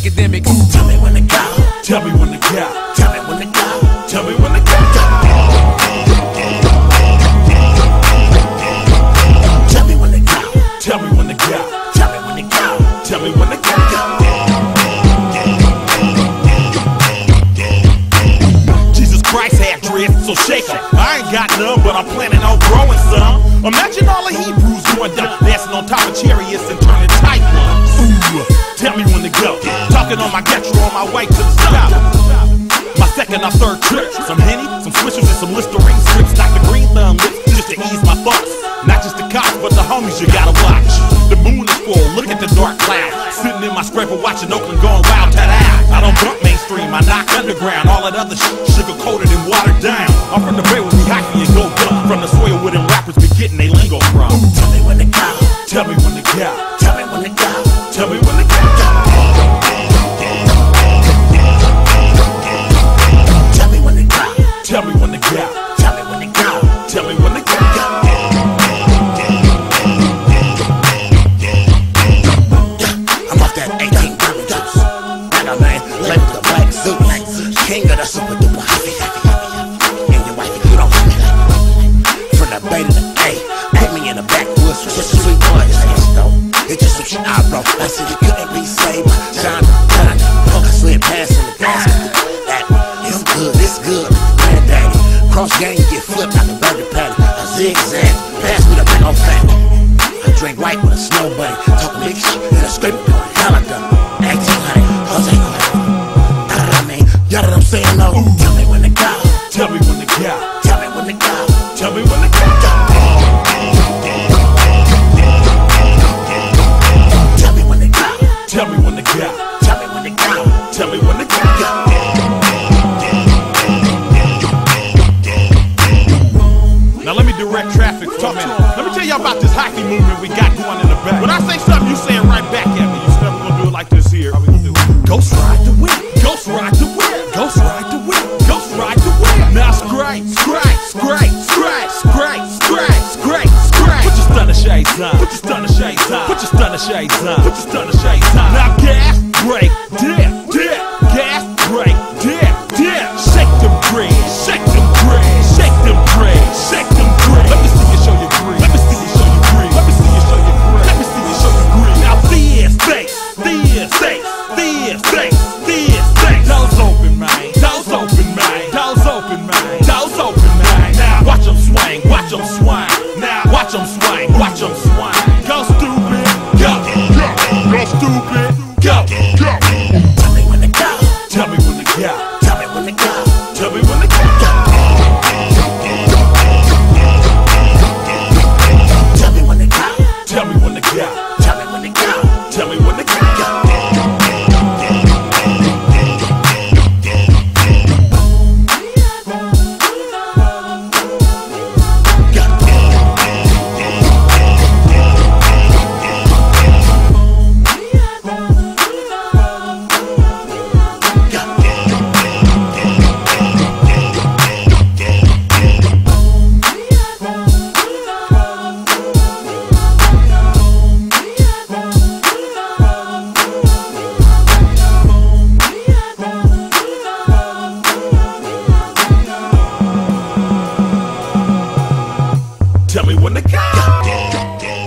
academics. Tell me when to go. Tell me when to go. Tell me when to go. Tell me when to go. Tell me when to go. Tell me when to go. Tell me when to go. Tell me when to go. Jesus Christ had dreads, so shake 'em. I ain't got none, but I'm planning on growing some. Imagine all the Hebrews going down, dancing on top of chariots and Talking on my getro on my way to the stop. My second or third trip. Some Henny, some Swishers, and some Listerine strips. Not the Green Thumb lips, just to ease my thoughts. Not just the cops, but the homies you gotta watch. The moon is full, look at the dark cloud. Sitting in my scraper watching Oakland going wild, tat out. I don't bump mainstream, I knock underground. All that other shit, sugar coated and watered down. I'm from the bay where we hyphy and go dumb. From the soil where them rappers be getting they lingo from. Tell me when to go. Tell me when to go. Tell me when to go. Tell me when like From the the A, put me in the backwoods with just sweet boys. It's just some shit I wrote. I said you couldn't be saved. Shine, shine, punk slid past in the basket. That is good, it's good. Granddaddy, cross game get flipped like a burger patty. A zigzag, pass me the big old fat. I drink white with a snow buddy, talking big shit and a scrape. Hell I done. 1800, Jose Cuervo. I mean, y'all know what I'm saying? No. Tell me when to go. For a minute. Let me tell y'all about this hyphy movement we got your swine. Go stupid, go, go, go stupid, go, go. Tell me when to go. Tell me when to go. Tell me when to go. Tell me when go. Tell me when to come.